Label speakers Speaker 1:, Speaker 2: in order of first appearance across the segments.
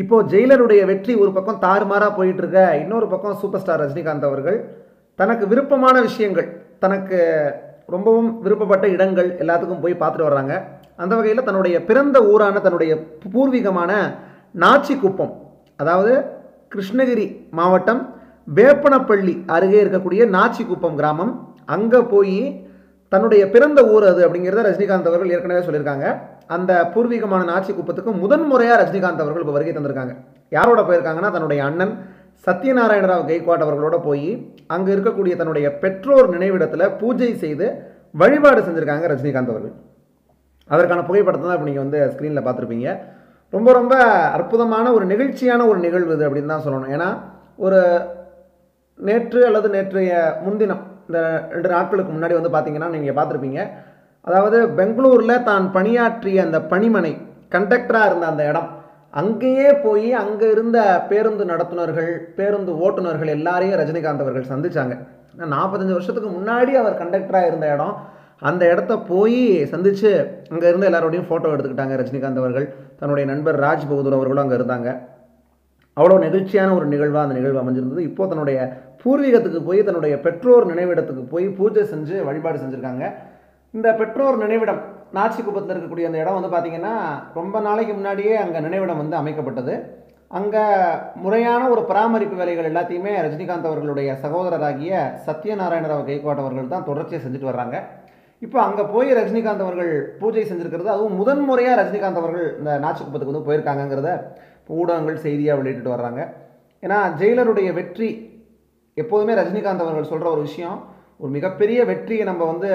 Speaker 1: இப்போது ஜெயிலருடைய வெற்றி ஒரு பக்கம் தாறுமாறாக போயிட்டு இருக்க இன்னொரு பக்கம் சூப்பர் ஸ்டார் ரஜினிகாந்த் அவர்கள். தனக்கு விருப்பமான விஷயங்கள் தனக்கு ரொம்பவும் விருப்பப்பட்ட இடங்கள் எல்லாத்துக்கும் போய் பார்த்துட்டு வர்றாங்க. அந்த வகையில் தன்னுடைய பிறந்த ஊரான தன்னுடைய பூர்வீகமான நாச்சிக்குப்பம் அதாவது கிருஷ்ணகிரி மாவட்டம் வேப்பனப்பள்ளி அருகே இருக்கக்கூடிய நாச்சிக்குப்பம் கிராமம் அங்கே போய் தன்னுடைய பிறந்த ஊர் அது அப்படிங்கிறத ரஜினிகாந்த் அவர்கள் ஏற்கனவே சொல்லியிருக்காங்க. அந்த பூர்வீகமான நாச்சிக்குப்பத்துக்கு முதன் முறையாக ரஜினிகாந்த் அவர்கள் இப்போ வருகை தந்திருக்காங்க. யாரோட போயிருக்காங்கன்னா தன்னுடைய அண்ணன் சத்யநாராயண ராவ் கைக்வாட் அவர்களோட போய் அங்கே இருக்கக்கூடிய தன்னுடைய பெற்றோர் நினைவிடத்தில் பூஜை செய்து வழிபாடு செஞ்சுருக்காங்க ரஜினிகாந்த் அவர்கள். அதற்கான புகைப்படத்தை தான் இப்போ நீங்கள் வந்து ஸ்க்ரீனில் பார்த்துருப்பீங்க. ரொம்ப ரொம்ப அற்புதமான ஒரு நிகழ்ச்சியான ஒரு நிகழ்வு இது அப்படின்னு தான் சொல்லணும். ஏன்னா ஒரு நேற்று அல்லது நேற்றைய முன்தினம் இந்த ரெண்டு நாட்களுக்கு முன்னாடி வந்து பார்த்தீங்கன்னா நீங்கள் பார்த்துருப்பீங்க. அதாவது பெங்களூரில் தான் பணியாற்றிய அந்த பணிமனை கண்டக்டராக இருந்த அந்த இடம். அங்கேயே போய் அங்கே இருந்த பேருந்து நடத்துனர்கள் பேருந்து ஓட்டுநர்கள் எல்லாரையும் ரஜினிகாந்த் அவர்கள் சந்தித்தாங்க நாற்பத்தஞ்சு வருஷத்துக்கு முன்னாடி அவர் கண்டக்டராக இருந்த இடம். அந்த இடத்த போய் சந்தித்து அங்கே இருந்து எல்லாரோடையும் ஃபோட்டோ எடுத்துக்கிட்டாங்க ரஜினிகாந்த் அவர்கள். தன்னுடைய நண்பர் ராஜ் பகதூர் அவர்களும் அங்கே இருந்தாங்க. அவ்வளோ நெகிழ்ச்சியான ஒரு நிகழ்வாக அந்த நிகழ்வு அமைஞ்சிருந்தது. இப்போ தன்னுடைய பூர்வீகத்துக்கு போய் தன்னுடைய பெற்றோர் நினைவிடத்துக்கு போய் பூஜை செஞ்சு வழிபாடு செஞ்சுருக்காங்க. இந்த பெற்றோர் நினைவிடம் நாச்சிக்குப்பத்தில் இருக்கக்கூடிய அந்த இடம் வந்து பார்த்திங்கன்னா ரொம்ப நாளைக்கு முன்னாடியே அங்கே நினைவிடம் வந்து அமைக்கப்பட்டது. அங்கே முறையான ஒரு பராமரிப்பு வேலைகள் எல்லாத்தையுமே ரஜினிகாந்த் அவர்களுடைய சகோதரராகிய சத்யநாராயண ராவ் கைக்வாட் அவர்கள் தான் தொடர்ச்சியாக செஞ்சுட்டு வர்றாங்க. இப்போ அங்கே போய் ரஜினிகாந்த் அவர்கள் பூஜை செஞ்சுருக்கிறது அதுவும் முதன் முறையாக ரஜினிகாந்த் அவர்கள் இந்த நாச்சிக்குப்பத்துக்கு வந்து போயிருக்காங்கங்கிறத ஊடகங்கள் செய்தியாக வெளியிட்டு வர்றாங்க. ஏன்னா ஜெயிலருடைய வெற்றி எப்போதுமே ரஜினிகாந்த் அவர்கள் சொல்கிற ஒரு விஷயம் ஒரு மிகப்பெரிய வெற்றியை நம்ம வந்து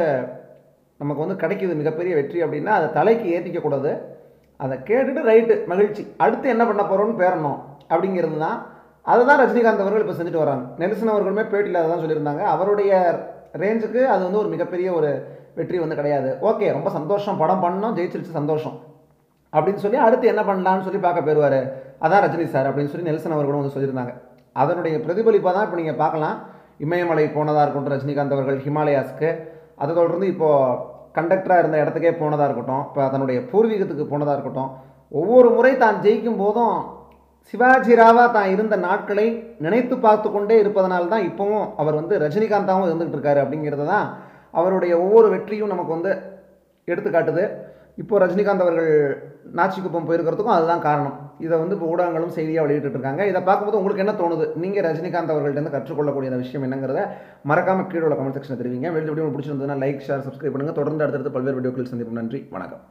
Speaker 1: நமக்கு வந்து கிடைக்கிது மிகப்பெரிய வெற்றி அப்படின்னா அதை தலைக்கு ஏற்றிக்கக்கூடாது அதை கேட்டுட்டு ரைட்டு மகிழ்ச்சி. அடுத்து என்ன பண்ண போகிறோம்னு பேரணும் அப்படிங்கிறது தான். அதை தான் ரஜினிகாந்த் அவர்கள் இப்போ செஞ்சுட்டு வராங்க. நெல்சன் அவர்களுமே பேட்டியில் அதை தான் சொல்லியிருந்தாங்க. அவருடைய ரேஞ்சுக்கு அது வந்து ஒரு மிகப்பெரிய ஒரு வெற்றி வந்து கிடையாது. ஓகே ரொம்ப சந்தோஷம். படம் பண்ணோம் ஜெயிச்சிருச்சு சந்தோஷம். அப்படின்னு சொல்லி அடுத்து என்ன பண்ணலான்னு சொல்லி பார்க்க போயிடுவார் அதான் ரஜினி சார் அப்படின்னு சொல்லி நெல்சன் அவர்களும் வந்து சொல்லியிருந்தாங்க. அதனுடைய பிரதிபலிப்பாக தான் இப்போ நீங்கள் பார்க்கலாம். இமயமலை போனதாக இருக்கட்டும் ரஜினிகாந்த் அவர்கள் ஹிமாலயாஸ்க்கு. அதை தொடர்ந்து இப்போது கண்டக்டராக இருந்த இடத்துக்கே போனதாக இருக்கட்டும் இப்போ தன்னுடைய பூர்வீகத்துக்கு போனதாக இருக்கட்டும் ஒவ்வொரு முறை தான் ஜெயிக்கும் போதும் சிவாஜி ராவா தான் இருந்த நாட்களை நினைத்து பார்த்து கொண்டே இருப்பதனால தான் இப்போவும் அவர் வந்து ரஜினிகாந்தாகவும் இருந்துகிட்டு இருக்காரு அப்படிங்கிறது தான் அவருடைய ஒவ்வொரு வெற்றியும் நமக்கு வந்து எடுத்துக்காட்டுது. இப்போது ரஜினிகாந்த் அவர்கள் நாச்சிக்குப்பம் போயிருக்கிறதுக்கும் அதுதான் காரணம். இதை வந்து இப்போ ஊடகங்களும் செய்தியாக வெளியிட்டு இருக்காங்க இதை பார்க்கும்போது உங்களுக்கு என்ன தோணுது? நீங்கள் ரஜினிகாந்த் அவர்கள்ட்ட கற்றுக்கொள்ளக்கூடிய அந்த விஷயம் என்னங்கிறத மறக்காம கீழே உள்ள கமெண்ட் செக்ஷனில் தெரிவிங்க. வெளியே வீடியோ பிடிச்சிருந்ததுன்னா லைக் ஷேர் சப்ஸ்கிரைப் பண்ணுங்கள் தொடர்ந்து அடுத்தடுத்து பல்வேறு வீடியோக்கள் சந்திப்போம். நன்றி. வணக்கம்.